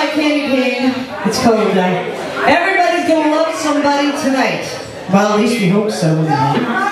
by Candy Cane. It's cold day. Eh? Everybody's gonna love somebody tonight. Well, at least we hope so.